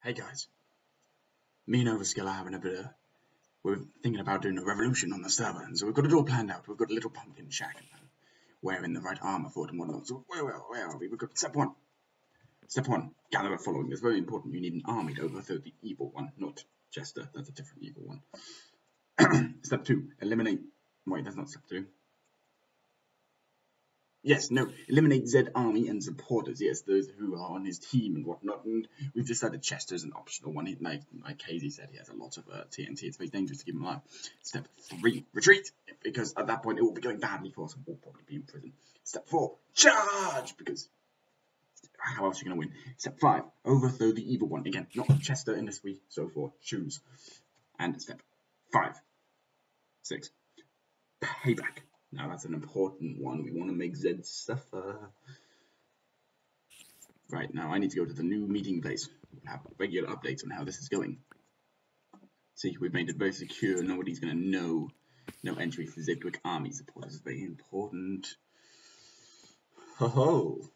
Hey guys, me and Overskill are having a bit of. We're thinking about doing a revolution on the server, and so we've got it all planned out. We've got a little pumpkin shack and wearing the right armor for it and whatnot. So where, where, where are we? We've got step one. Step one, gather a following. It's very important. You need an army to overthrow the evil one, not Chester. That's a different evil one. step two, eliminate. Wait, that's not step two. Yes, no, eliminate Zed army and supporters. Yes, those who are on his team and whatnot. And we've decided Chester is an optional one. He, like, like Casey said, he has a lot of uh, TNT. It's very dangerous to give him alive. Step three, retreat, because at that point it will be going badly for us and we'll probably be in prison. Step four, charge, because how else are you going to win? Step five, overthrow the evil one. Again, not Chester unless we so for choose. And step five, six, payback. Now that's an important one. We want to make Zed suffer. Right, now I need to go to the new meeting place. We'll have regular updates on how this is going. See, we've made it very secure. Nobody's going to know. No entry for Zedwick Army support. Is very important. Ho ho!